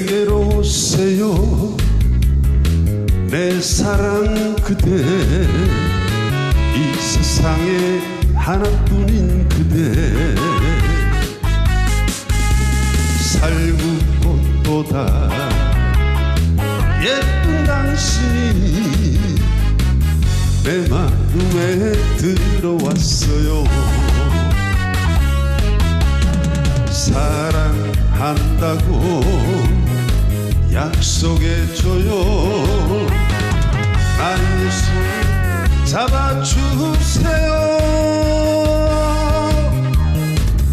내게로 오세요. 내 사랑 그대 이 세상에 하나뿐인 그대. 살구 꽃보다 예쁜 당신이 내 마음에 들어왔어요. 사랑한다고 약속해줘요. 나의 손 잡아주세요.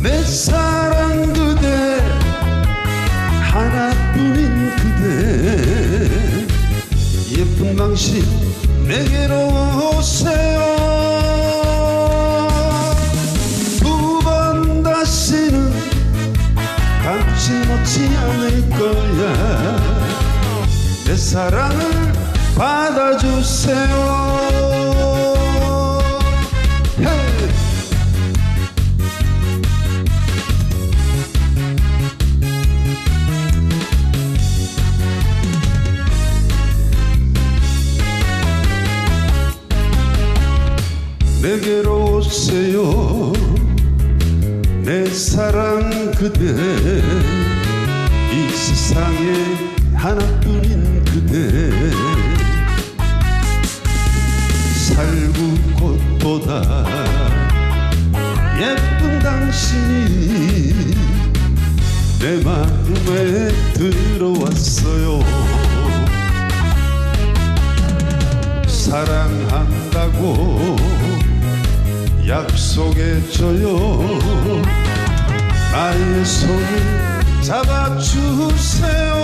내 사랑 그대 하나뿐인 그대. 예쁜 당신 내게로 오세요. 두 번 다시는 당신 놓지 않을 거야 내 사랑을 받아주세요! 내게로 오세요 내 사랑 그대 이 세상에 하나뿐인 그대. 살구 꽃보다 예쁜 당신이 내 마음에 들어왔어요. 사랑한다고 약속해줘요. 나의 손을 잡아주세요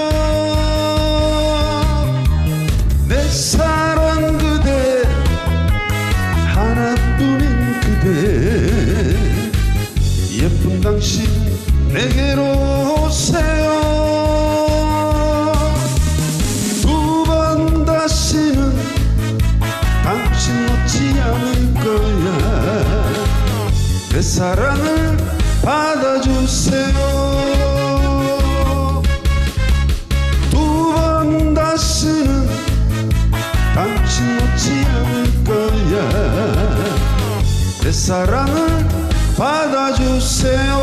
다신 놓지 않을 거야 내 사랑을 받아주세요. 두 번 다시는 당신 놓지 않을 거야 내 사랑을 받아주세요.